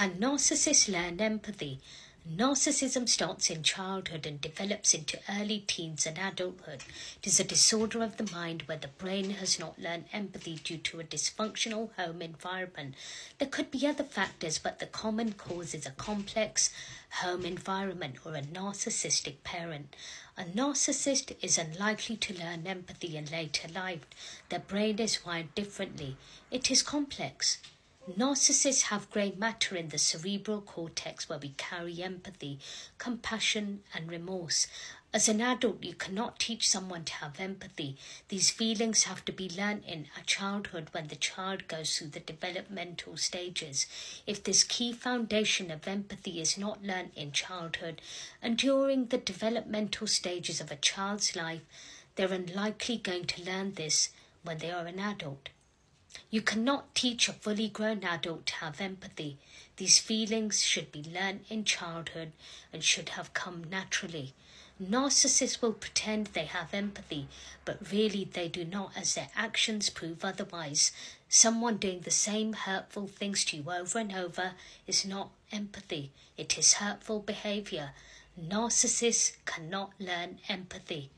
Can narcissists learn empathy? Narcissism starts in childhood and develops into early teens and adulthood. It is a disorder of the mind where the brain has not learned empathy due to a dysfunctional home environment. There could be other factors, but the common cause is a complex home environment or a narcissistic parent. A narcissist is unlikely to learn empathy in later life. Their brain is wired differently. It is complex. Narcissists have grey matter in the cerebral cortex where we carry empathy, compassion, and remorse. As an adult, you cannot teach someone to have empathy. These feelings have to be learnt in a childhood when the child goes through the developmental stages. If this key foundation of empathy is not learnt in childhood and during the developmental stages of a child's life, they're unlikely going to learn this when they are an adult. You cannot teach a fully grown adult to have empathy. These feelings should be learnt in childhood and should have come naturally. Narcissists will pretend they have empathy, but really they do not, as their actions prove otherwise. Someone doing the same hurtful things to you over and over is not empathy, it is hurtful behavior. Narcissists cannot learn empathy.